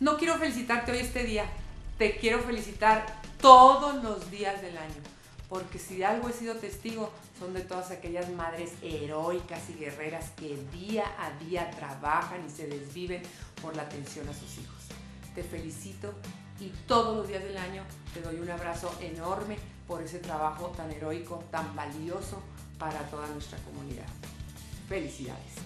no quiero felicitarte hoy este día, te quiero felicitar todos los días del año, porque si de algo he sido testigo son de todas aquellas madres heroicas y guerreras que día a día trabajan y se desviven por la atención a sus hijos. Te felicito y todos los días del año te doy un abrazo enorme por ese trabajo tan heroico, tan valioso para toda nuestra comunidad. Felicidades.